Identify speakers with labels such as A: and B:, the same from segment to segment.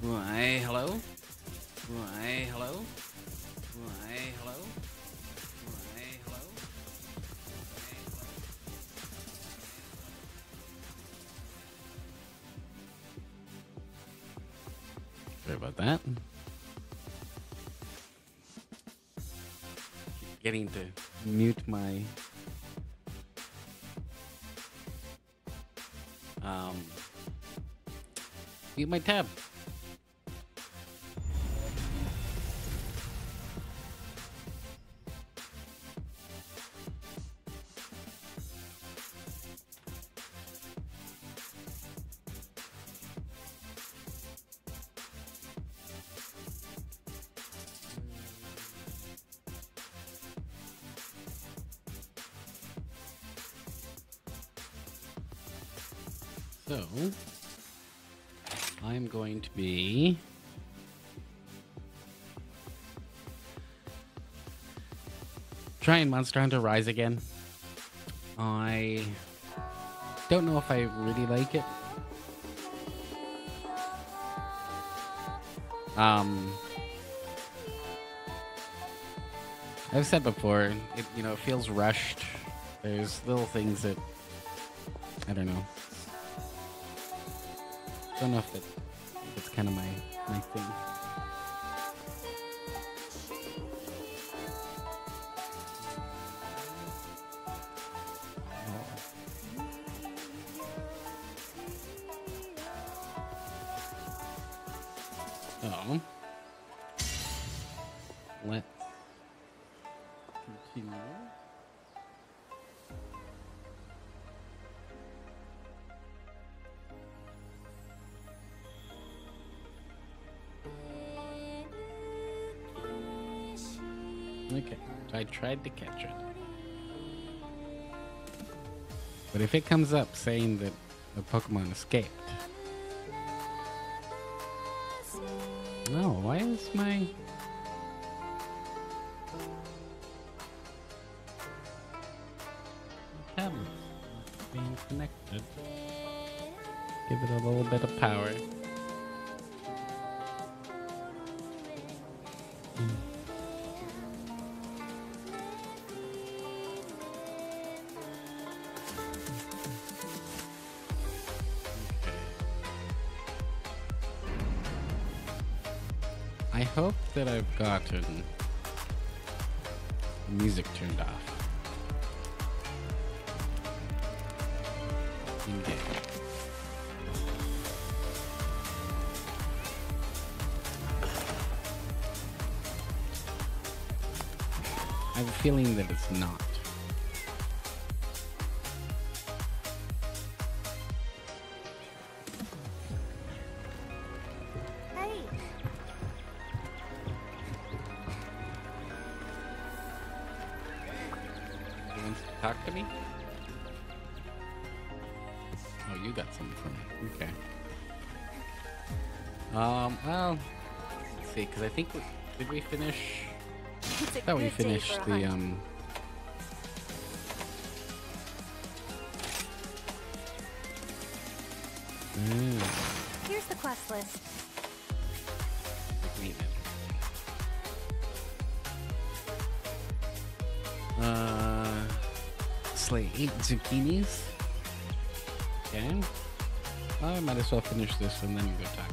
A: Why, hello? Why, hello? Why, hello? Why, hello? Sorry about that. Getting to mute my um mute my tab. Trying Monster Hunter Rise again. I don't know if I really like it. Um, I've said before, it you know it feels rushed. There's little things that I don't know. Don't know if it, if it's kind of my my thing. Tried to catch it. But if it comes up saying that the Pokemon escaped. No, why is my. tablet being connected? Give it a little bit of power. That I've gotten the music turned off. In game. I have a feeling that it's not. Did we finish?
B: it's a
A: I thought we finished the um. Mm,
B: Here's the quest list.
A: wait a minute. Uh, slay eight zucchinis. Okay. I might as well finish this and then go talk.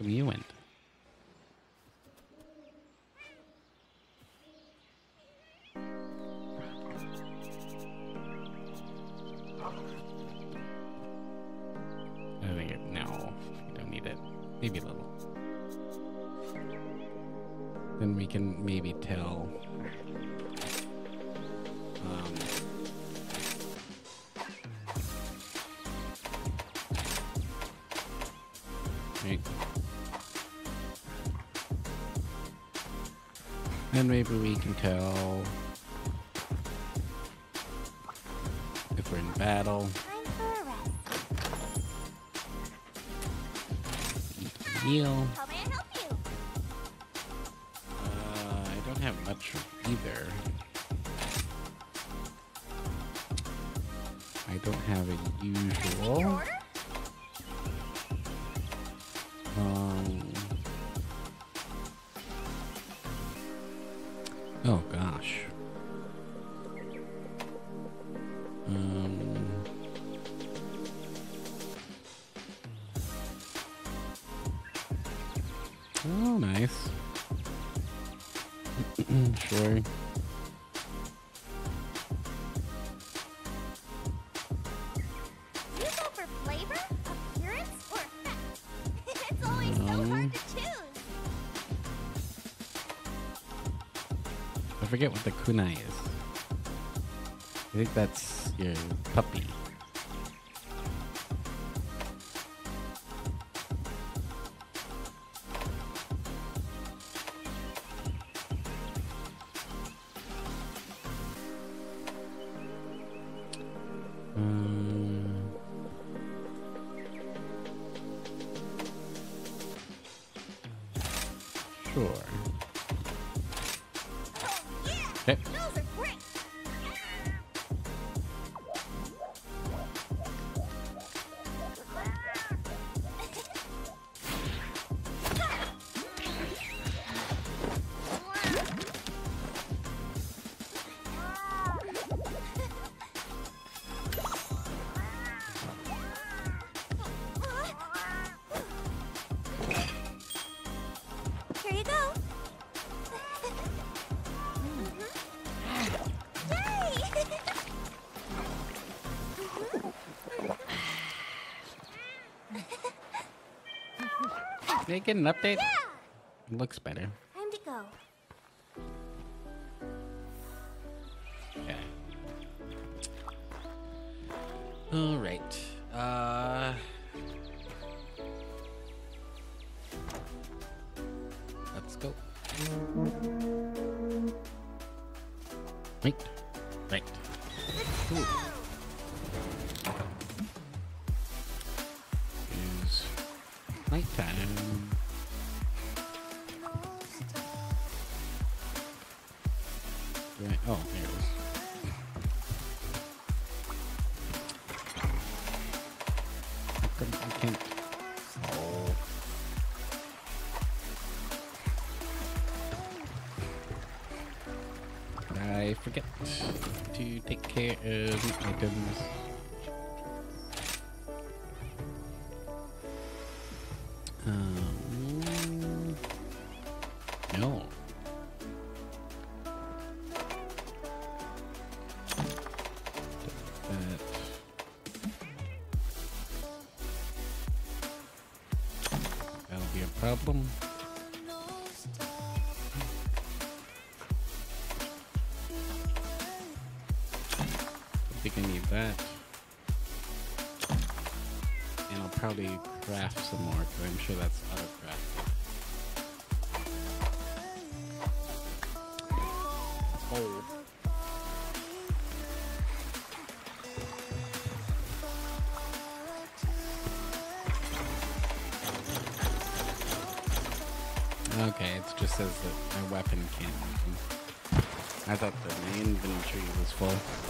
A: Come you went? maybe we can tell if we're in battle. Heal. forget what the kunai is. I think that's your puppy. they get an update?
B: Yeah.
A: Looks better. but I'm sure that's out of practice. Okay, it just says that my weapon can't open. I thought the main inventory was full.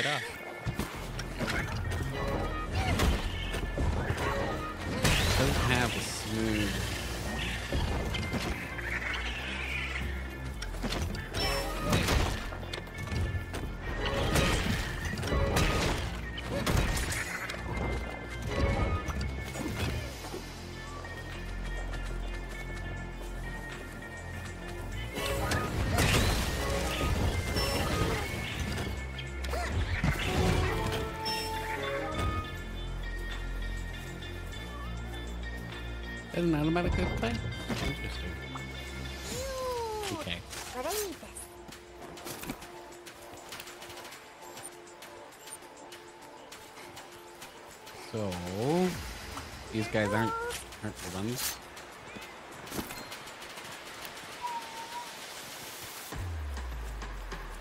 A: it off. Doesn't automatically play? Interesting. Okay. So these guys aren't aren't the ones.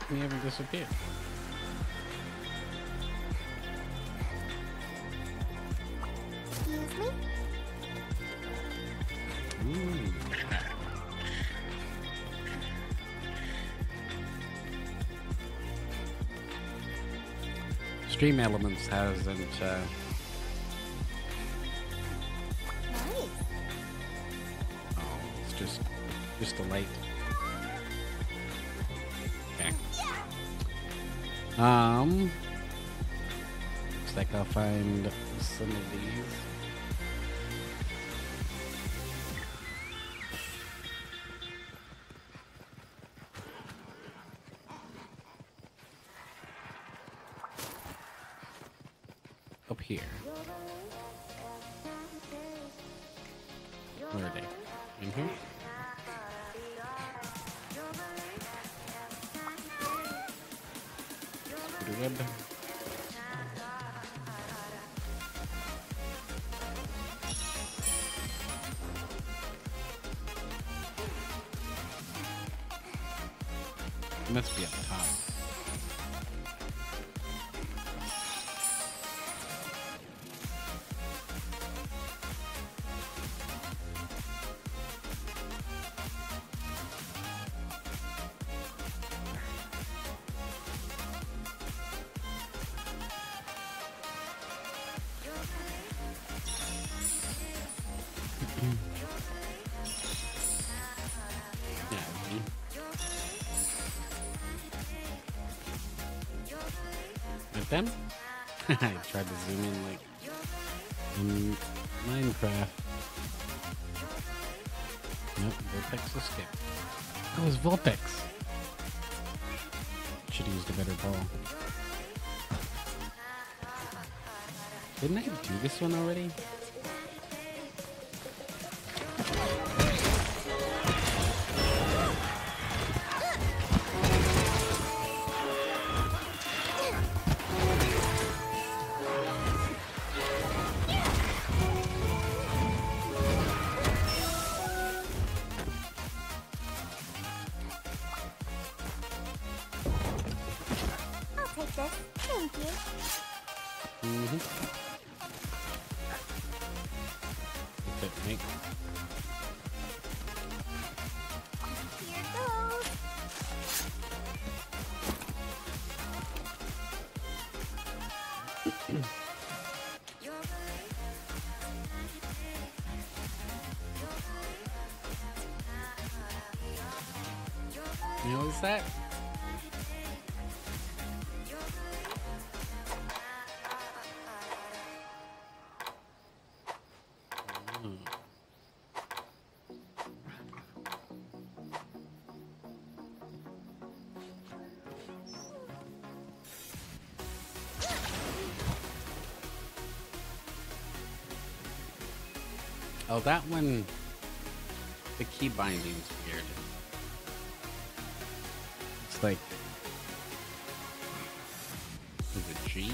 A: He haven't disappeared. Stream Elements hasn't uh,
B: Nice.
A: Oh, it's just just a light. Okay. Um looks like I'll find some of these. Up here. Where are they? In here? Good. It must be up top. I tried to zoom in like in Minecraft. Nope, Vulpix escape. That was Vulpix. Should have used a better ball. Didn't I do this one already? Oh, that one, the key binding's weird. It's like, is it G?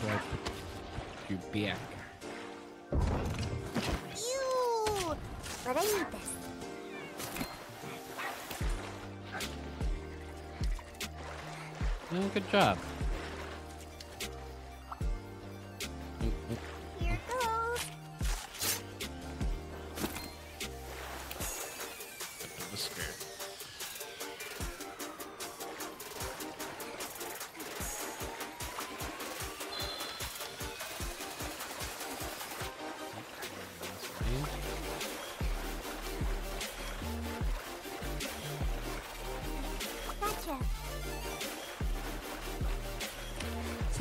A: Do you back?
B: Ew! But I need this.
A: Oh, good job.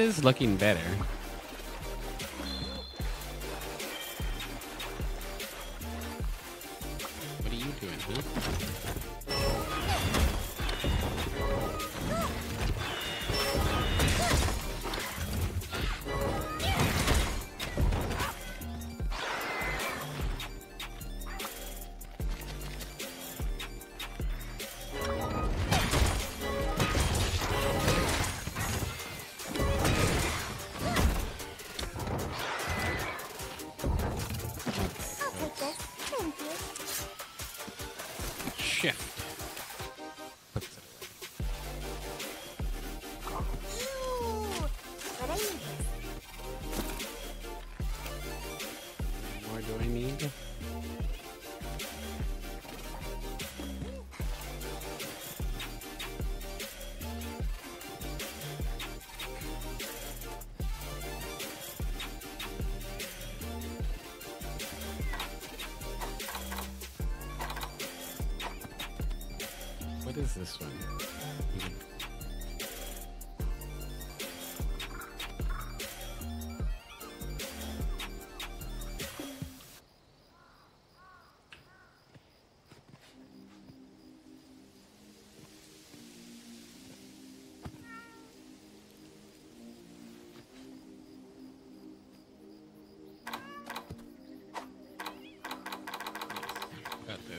A: Is looking better.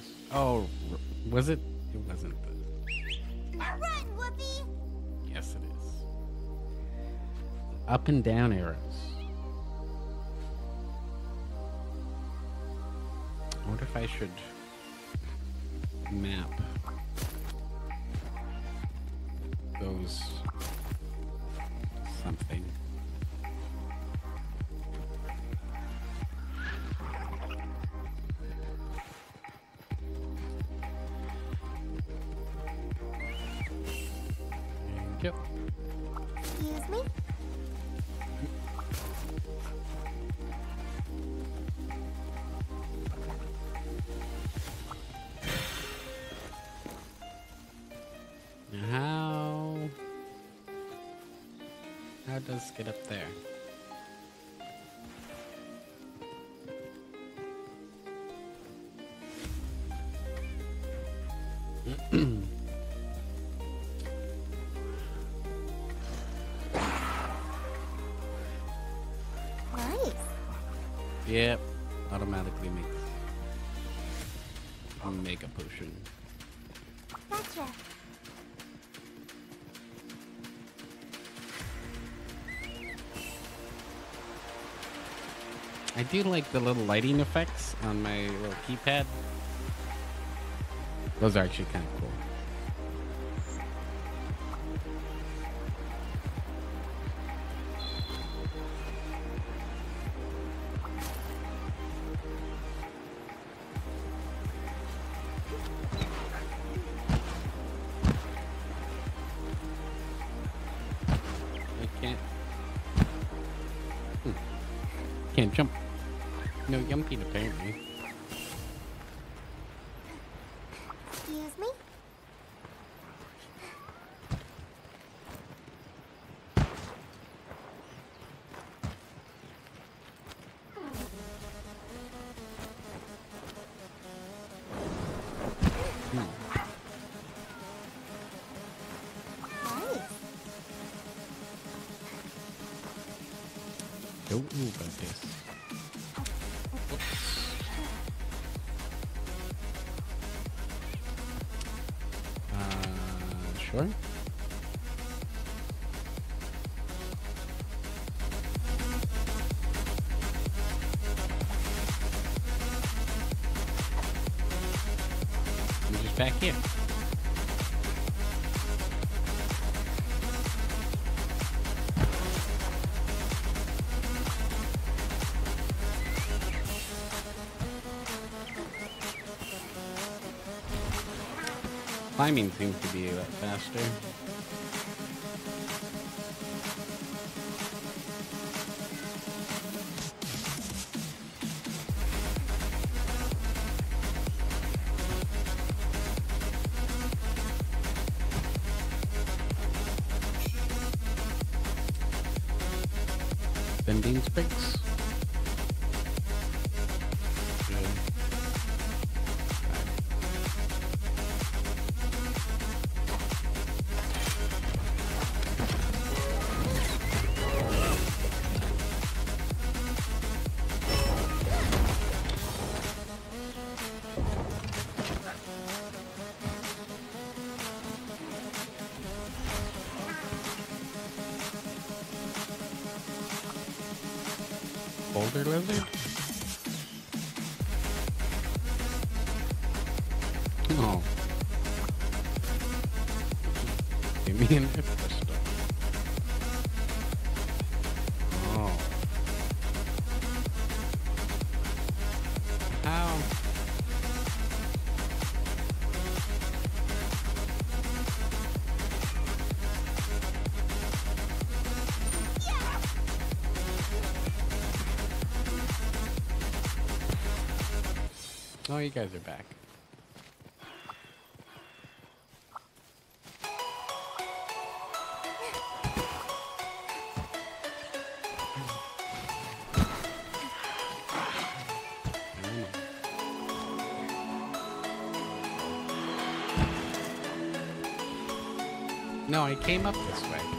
A: Got this. Oh, was it? It wasn't. The,
B: Run, Whoopi!
A: yes, it is. Up and down arrows. I wonder if I should map those something. I do like the little lighting effects on my little keypad. Those are actually kind of cool. pumpkin apparently.
B: Excuse me? Hmm.
A: Don't move like this. timing seems to be a lot faster. you guys are back. No, I came up this way.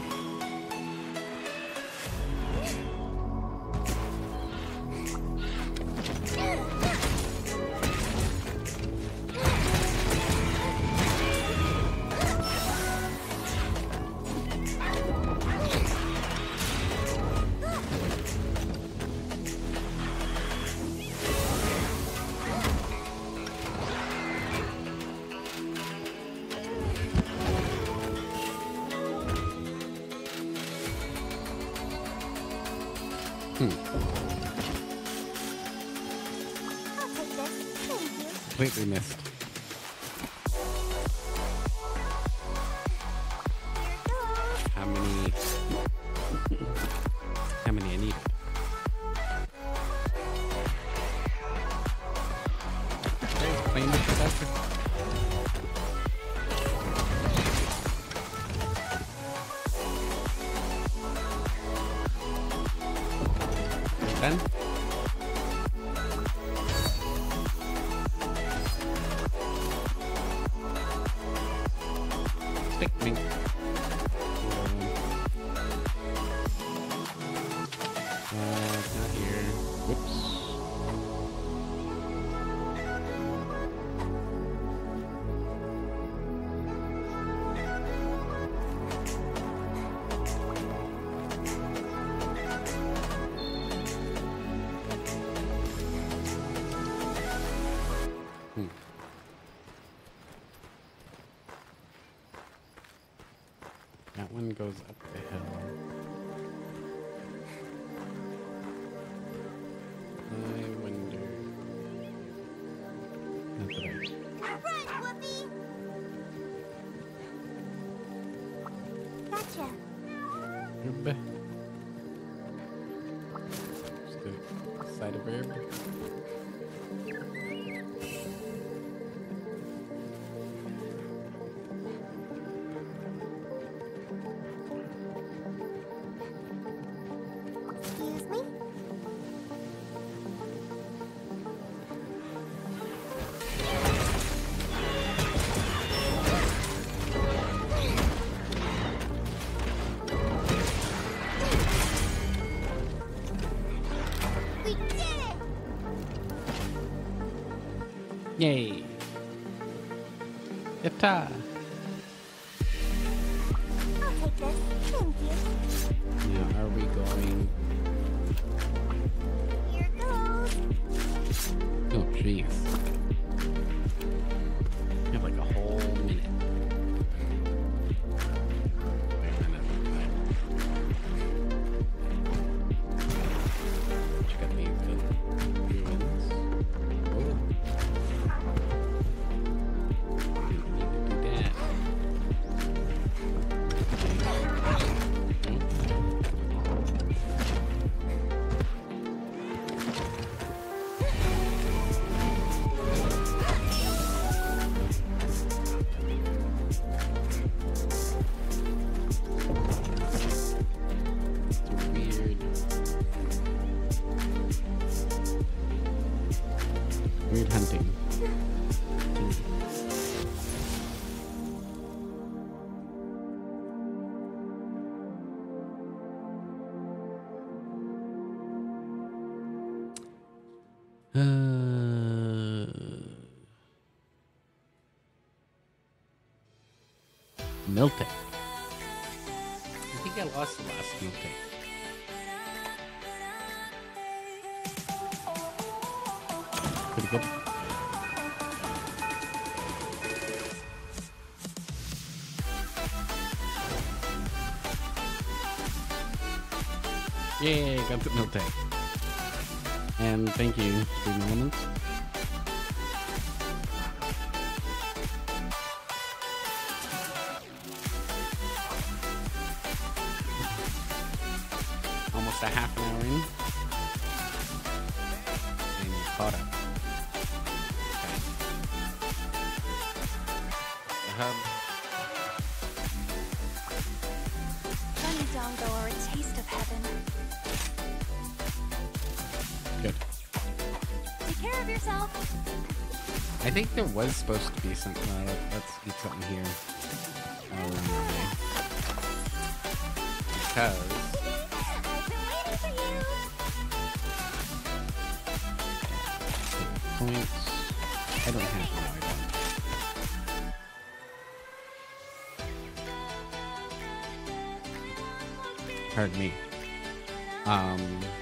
B: Thank you.
A: Yay. time. Yay, got the Miltank. And thank you, Green Elements. Almost a half an hour in. And you caught up. Okay. The hub. I think there was supposed to be something. Uh, let, let's get something here. Um, because. Points. I don't have no. Pardon me. Um.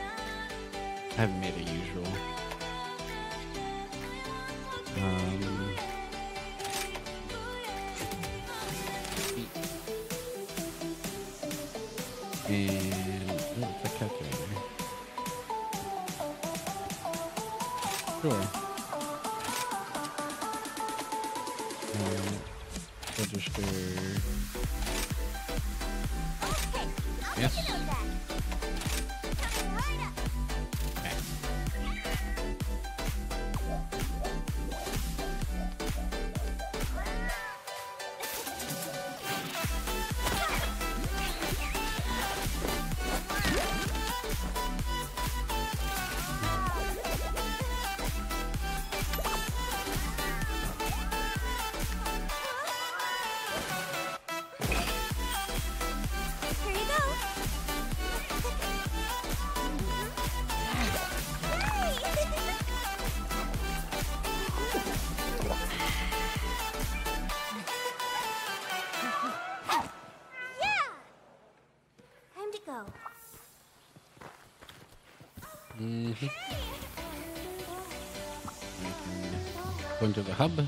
A: hub.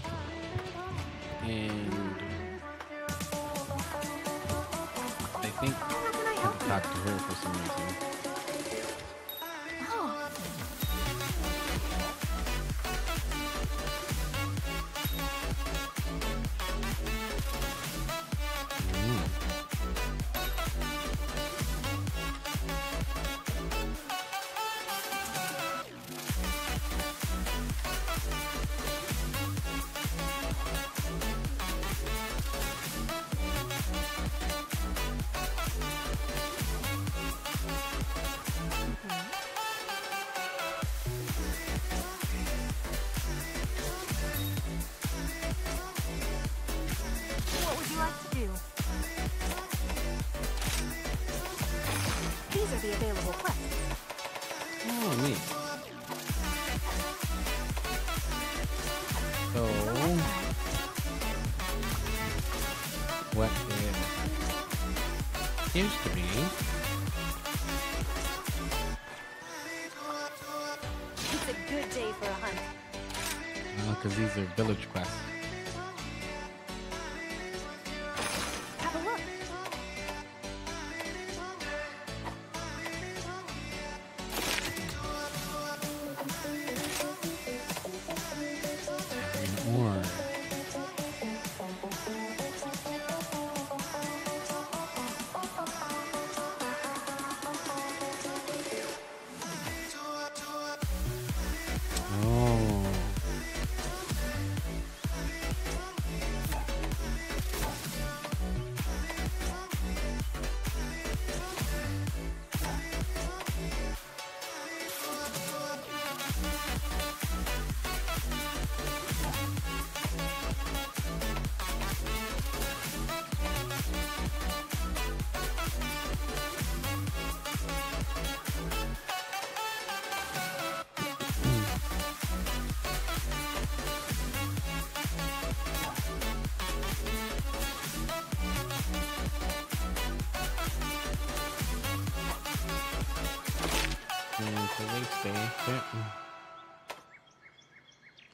A: And I think
B: I
A: have to talk to her for some reason.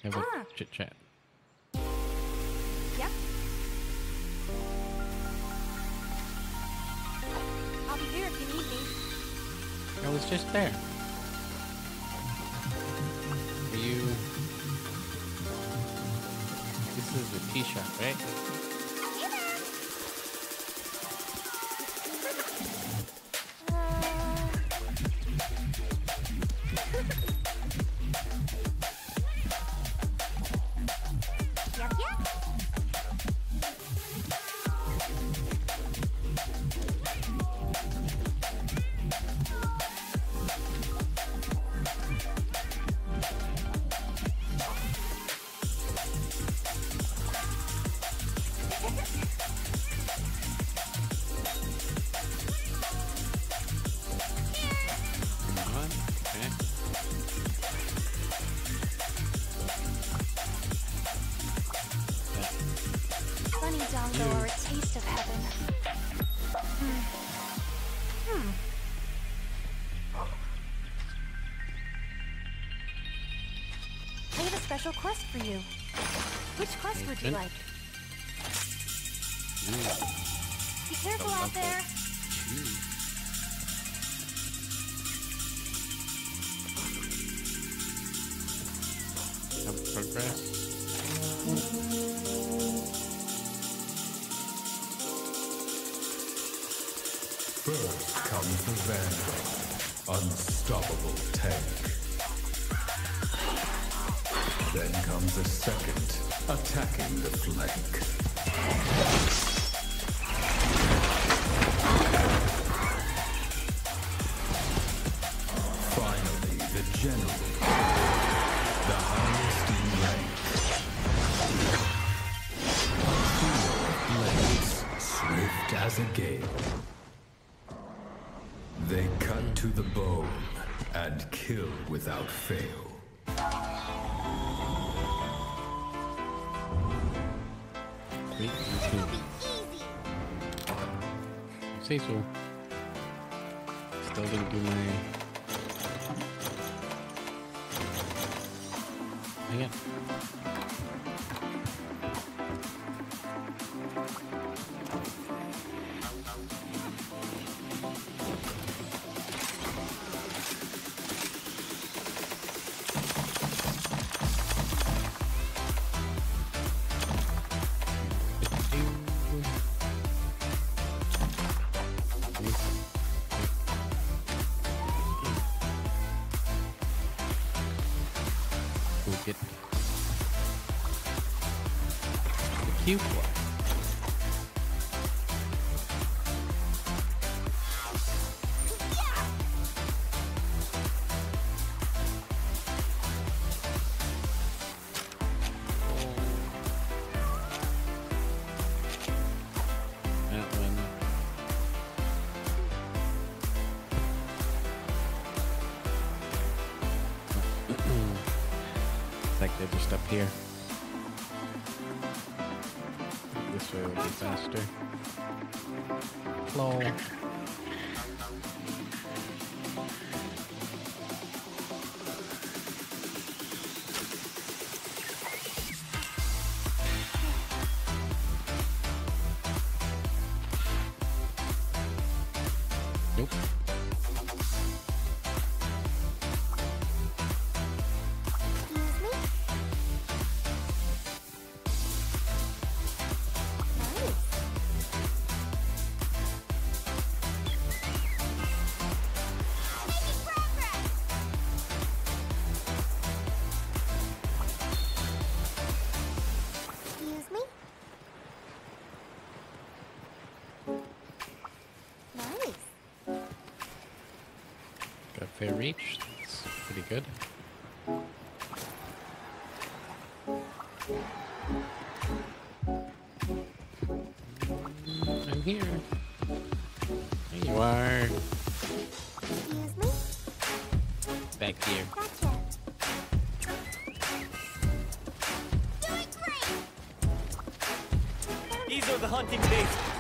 B: Have a ah.
A: chit chat.
B: Yep. I'll be here if you need me.
A: I was just there. Are you... This is the tea shop, right?
B: special quest for you. Which quest would you like? Wait,
A: Say so. Still didn't do my... Hang on. Reach. That's pretty good. I'm here. There you are.
C: Excuse me?
A: Back here.
C: Gotcha.
D: These are the hunting days.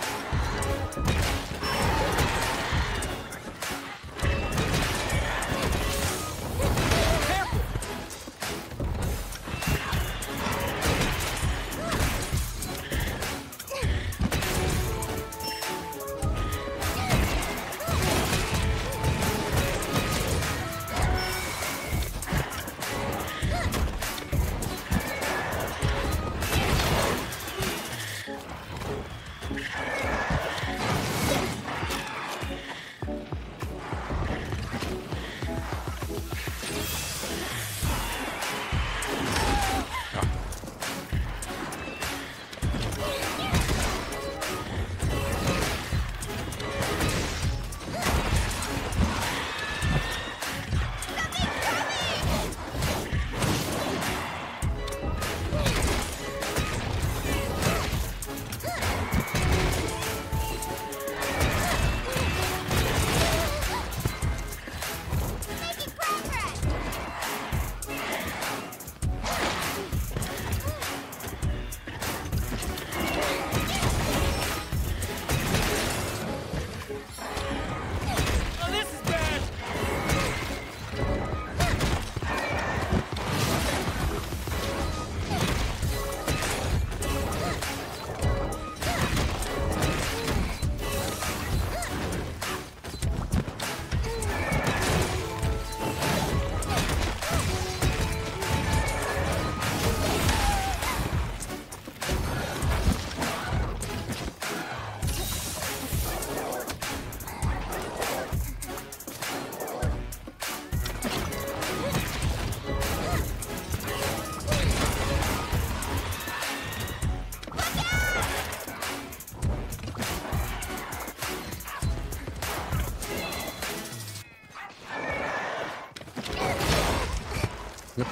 A: Yep.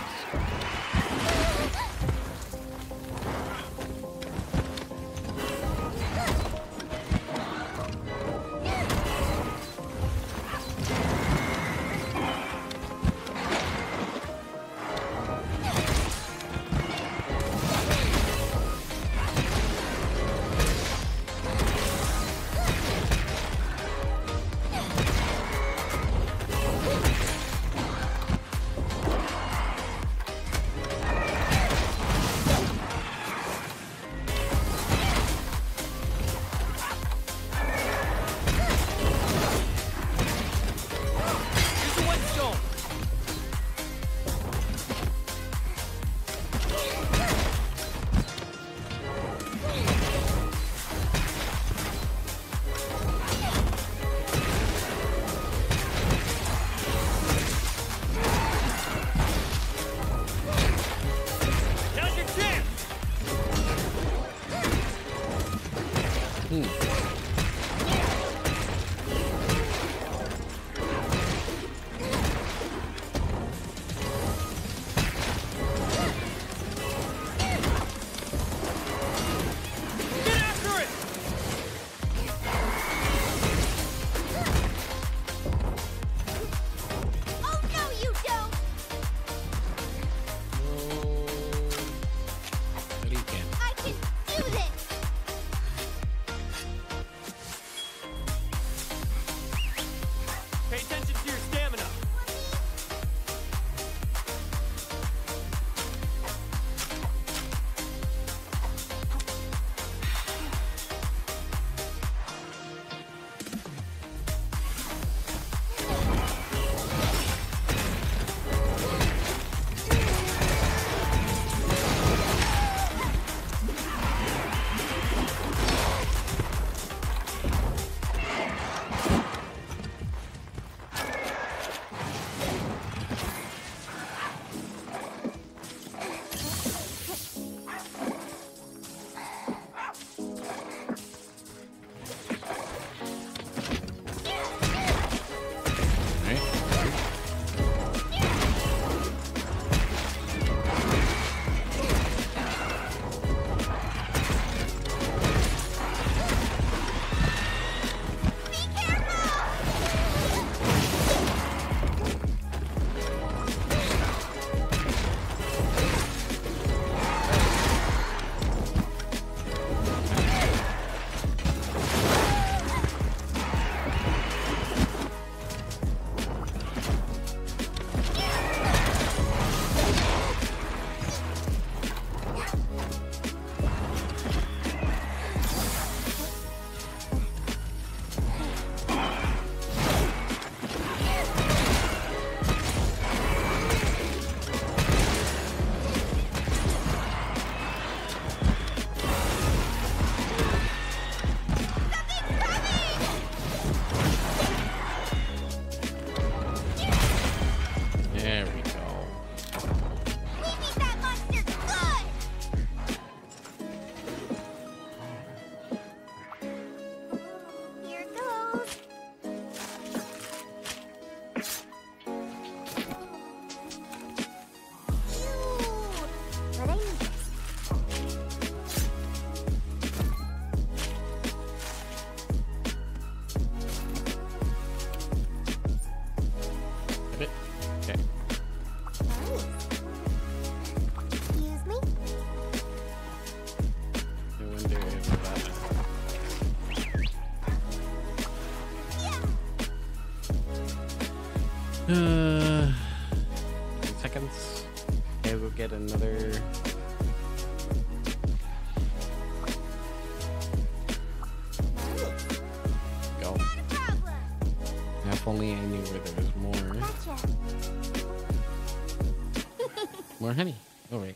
A: More honey. All right.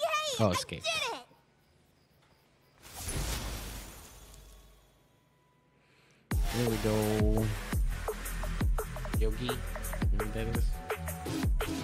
B: Yay,
A: oh, escape. There we go. Yogi. That is?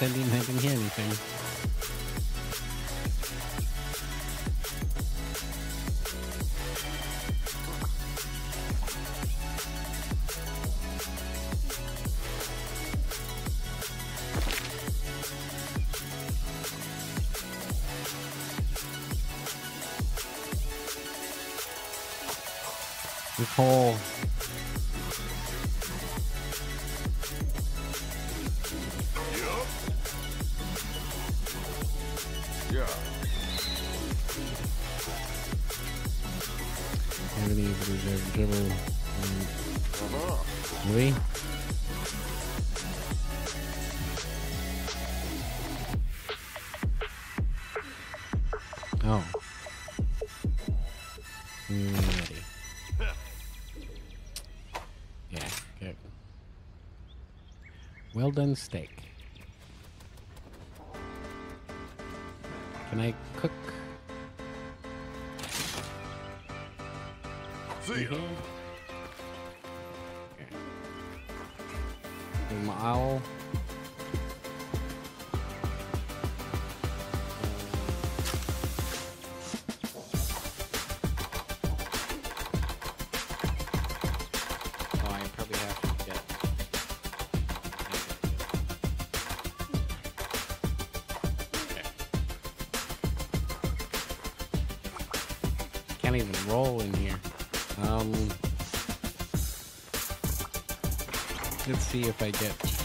A: I didn't hear anything. golden steak. Can I cook?
E: See ya.
A: Mm-hmm. Okay. Owl. can't even roll in here. Um, let's see if I get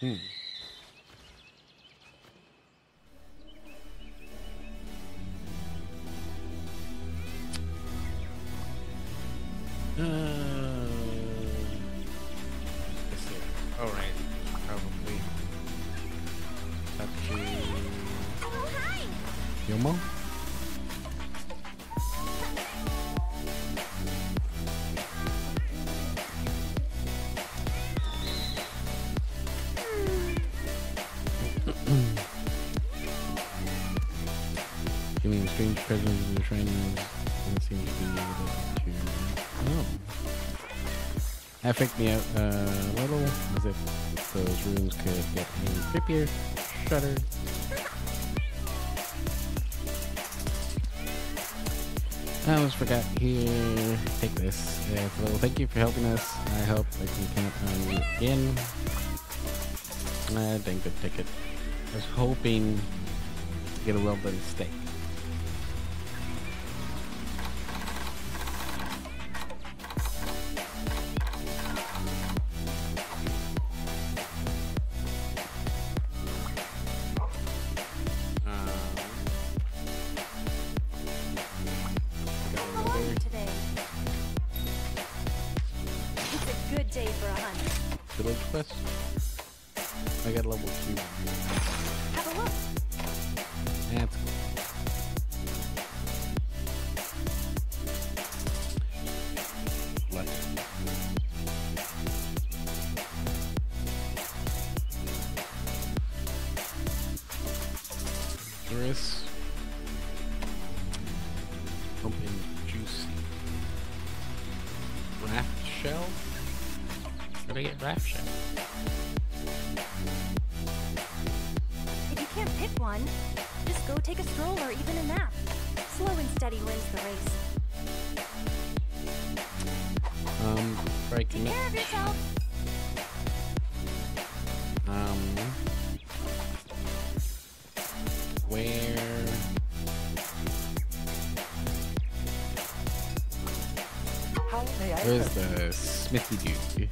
A: Hmm. prisoners of the training doesn't seem to be able to. That freaked me out uh, a little, uh, as if those rooms could get me creepier. Shutter. I almost forgot here. Take this. Yeah, well, thank you for helping us. I hope I can count on you again. I think the ticket. I was hoping to get a well-done steak.
B: care of yourself.
A: Um, where? Where's the smithy dude?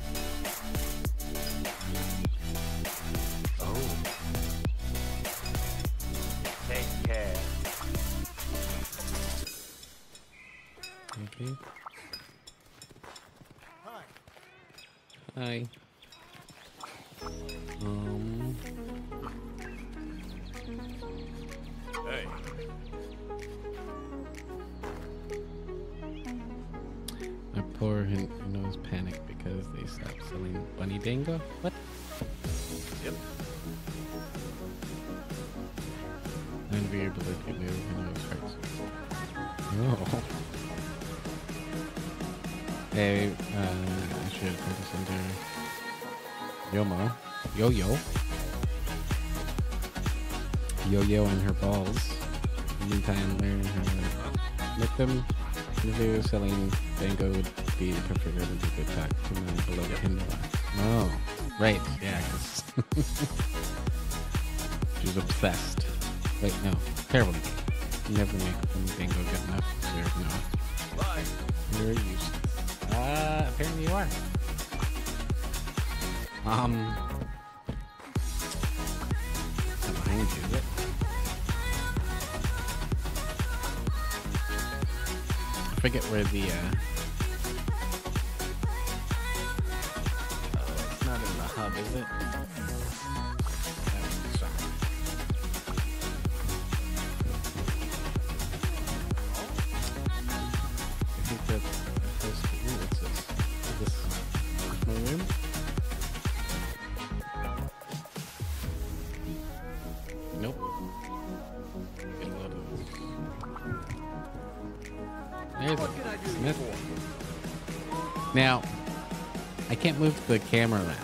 A: the cameraman.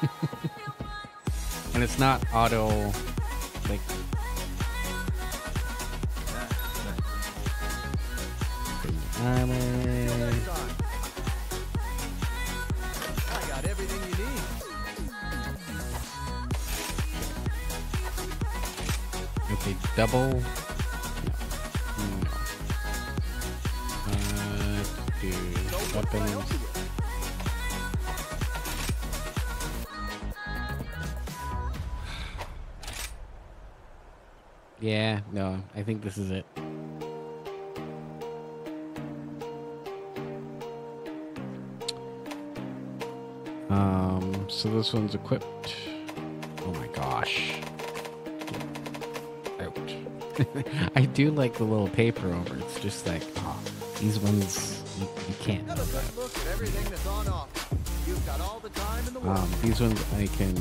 A: and it's not auto, like. Okay, double. No. No. Hmm. Uh, do weapons. Yeah, no, I think this is it. Um, so this one's equipped. Oh my gosh. Ouch. I do like the little paper over. It's just like, oh, these ones, you, you can't.
F: Have a look at everything that's on offer. You've got all the time in the world.
A: Um, these ones I can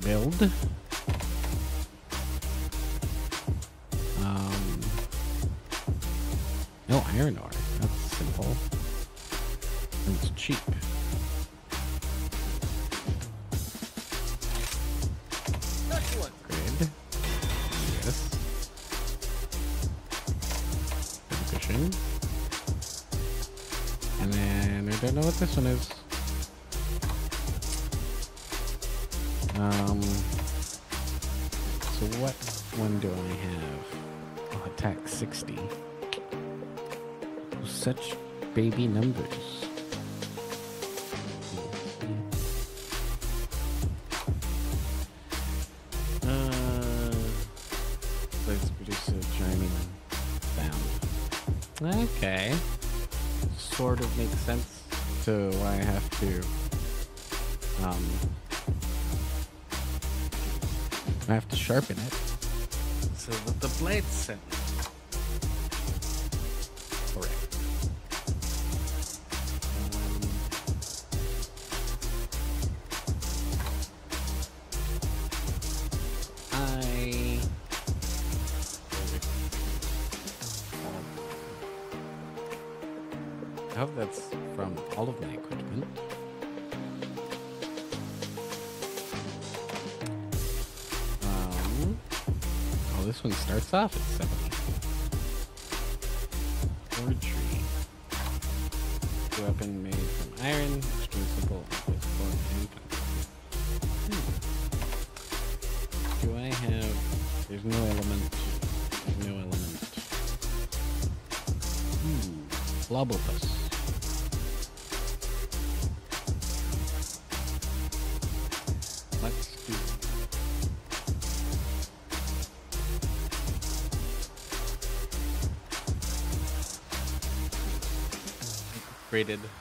A: build. Iron ore. That's simple. And it's cheap.
F: Excellent.
A: Grid. Yes. Position. And then I don't know what this one is. I hope that's from all of my equipment. Um, oh, this one starts off at 70. Graded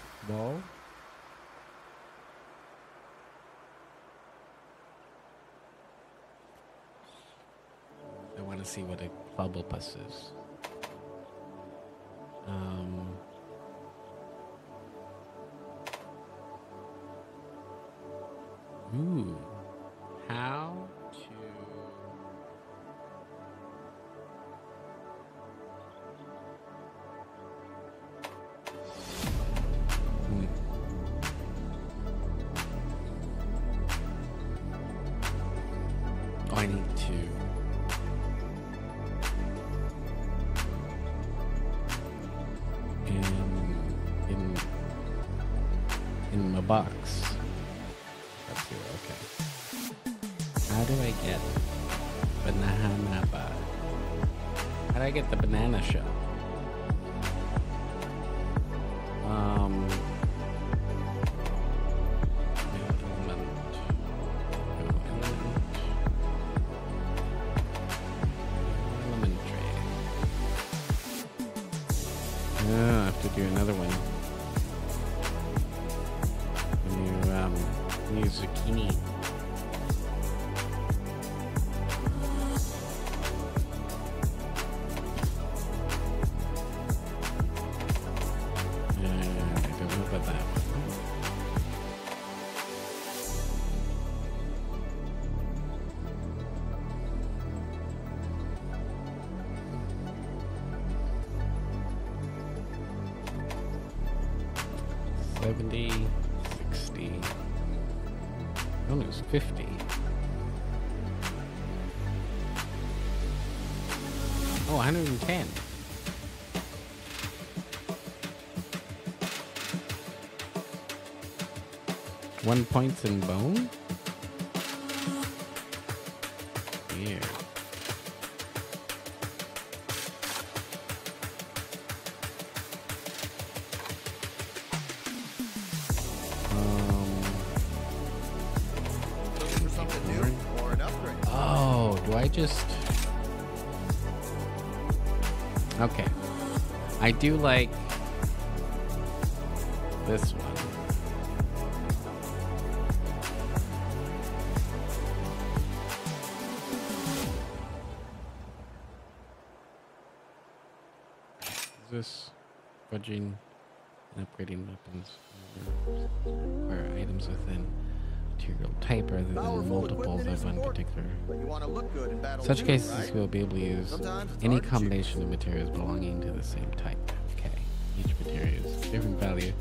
A: 70, 60. I it was 50. Oh, 110. One points in bone? I do like this one. Is this fudging and upgrading weapons or items within material type rather than multiples of one particular
F: But you want to look good in
A: such cases,
F: right?
A: we'll be able to use
F: Sometimes
A: any combination of materials belonging to the same type. Okay. Each material is different value.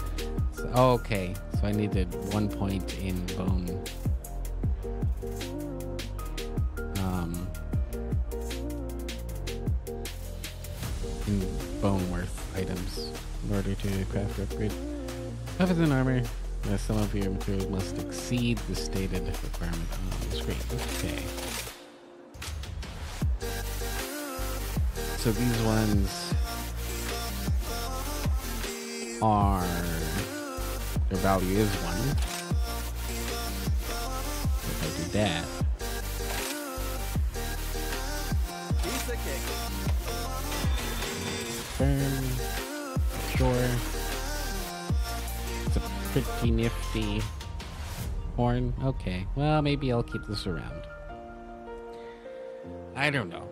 A: So, oh, okay. So I needed one point in bone. Um, in bone worth items in order to craft or upgrade weapons and armor. Uh, some of your materials must exceed the stated requirement on the screen. Okay. So these ones are their value is one. If I do that,
F: Piece of cake.
A: firm, sure. It's a pretty nifty horn. Okay, well maybe I'll keep this around. I don't know.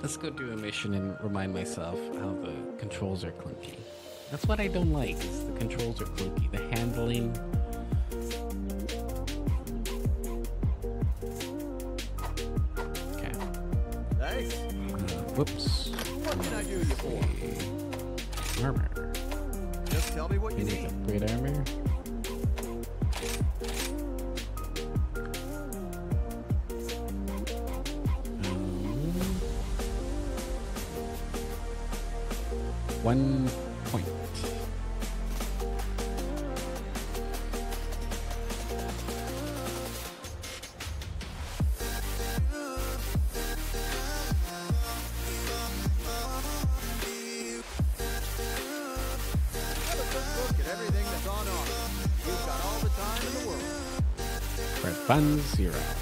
A: Let's go do a mission and remind myself how the controls are clunky. That's what I don't like. Is the controls are clunky. The handling. Uh, whoops.
F: What can I do you for?
A: Armor.
F: Just tell me what you
A: need
F: need.
A: upgrade armor.
F: World.
A: Red funds zero.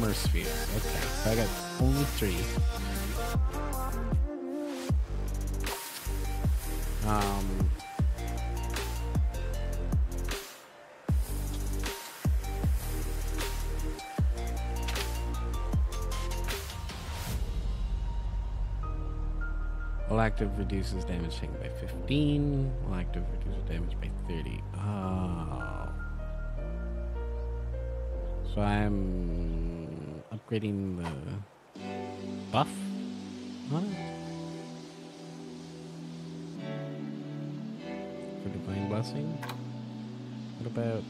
A: Armor spheres. Okay, so I got only three. Um. All active reduces damage taken by 15. All active reduces damage by 30. Oh. So I'm upgrading the buff on it? For Divine Blessing? What about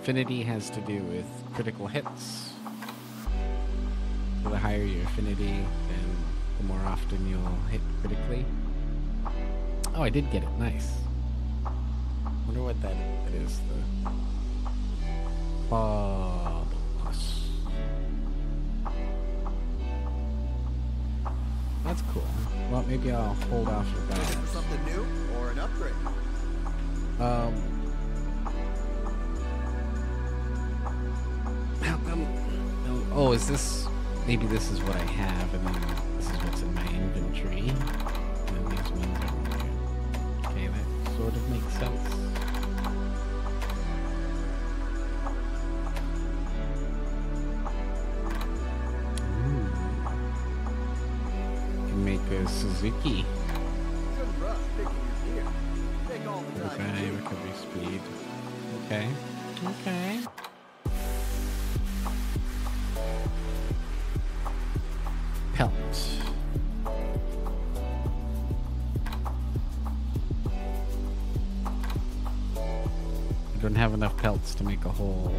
A: Affinity has to do with critical hits. So the higher your affinity, then the more often you'll hit critically. Oh, I did get it. Nice. Wonder what that, that is. The boss. That's cool. Well, maybe I'll hold off
F: for
A: that.
F: something new or an upgrade?
A: Um. Oh, is this? Maybe this is what I have, and then this is what's in my inventory. And then these ones are there. Okay, that sort of makes sense. Ooh. Can make a Suzuki.
F: Need.
A: recovery speed. Okay. Okay. Pelt. I don't have enough pelts to make a whole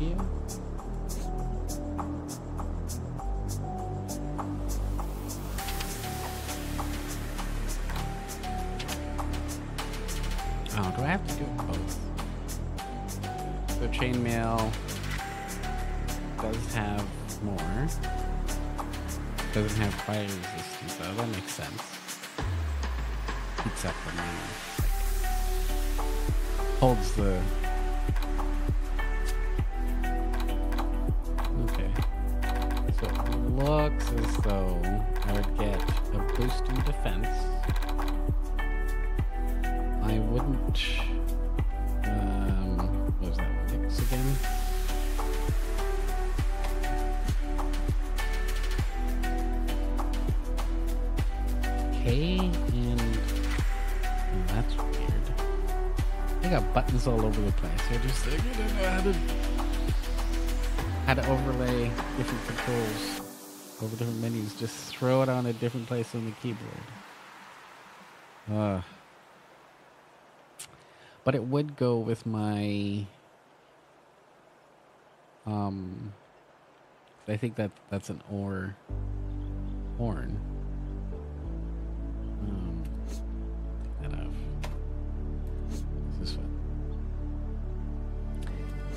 A: Oh, do I have to do both? So chainmail does have more. Doesn't have fire resistance, though. That makes sense. Mana. Holds the. All over the place. They're just I don't know how to how to overlay different controls over different menus. Just throw it on a different place on the keyboard. Uh, but it would go with my. Um, I think that that's an or horn.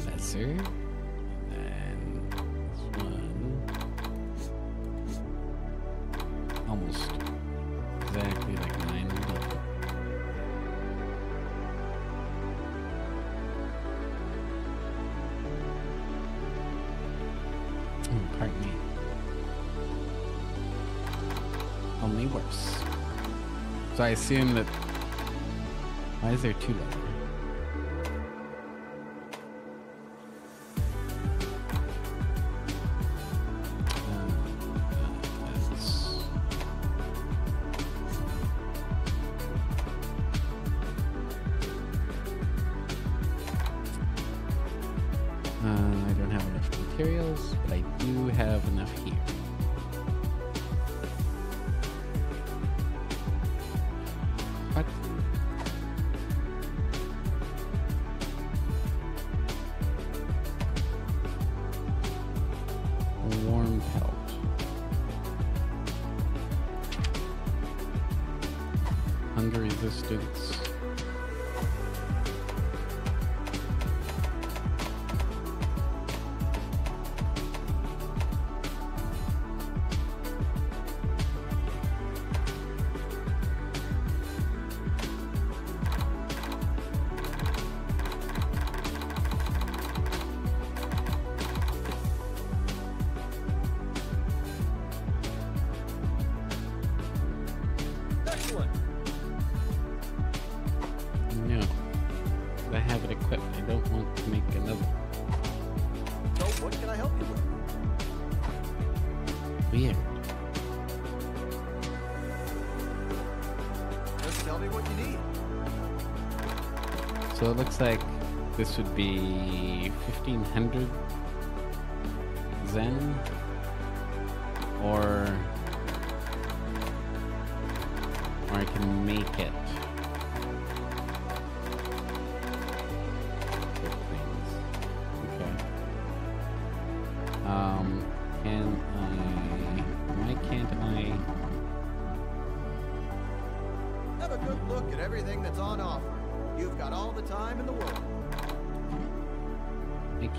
A: Lesser. And this one. Almost exactly like mine. Oh, pardon me. Only worse. So I assume that. Why is there two leather? Materials, but I do have enough here. Would be 1500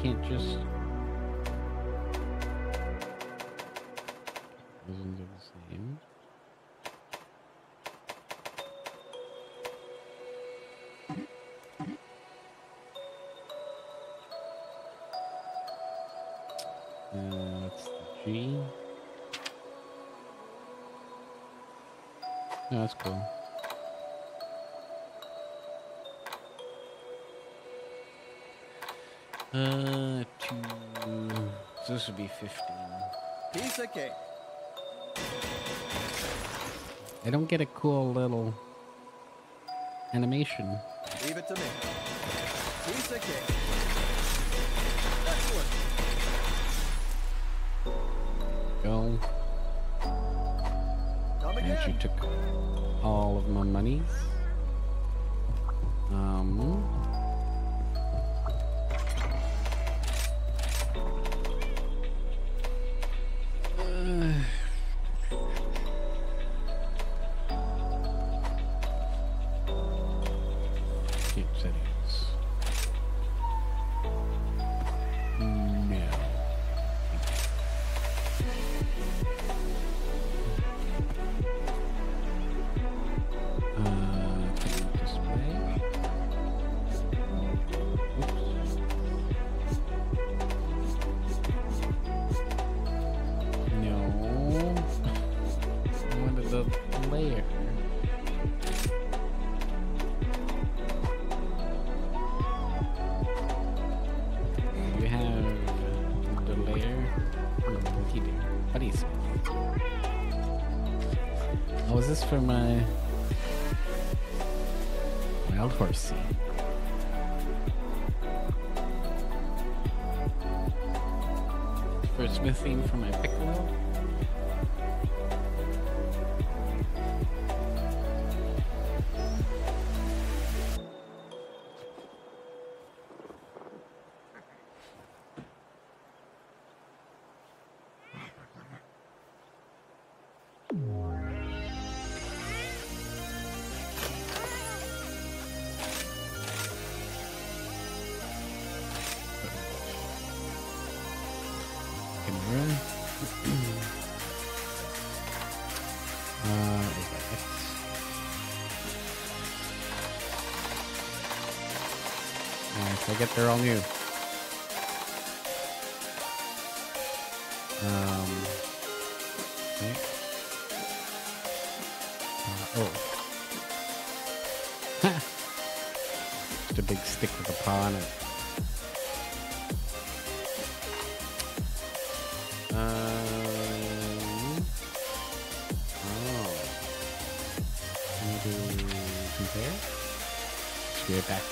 A: can't just. Isn't it the same? Uh, that's G. That's cool. Uh, two. So this would be 15.
F: Piece of cake.
A: I don't get a cool little animation.
F: Leave it to me. Piece of cake. Excellent.
A: Go.
F: Come
A: And she
F: again.
A: took all of my monies. Um. All new. Um, okay. Uh, oh. Just a big stick with a paw on it. Um, oh. Maybe back.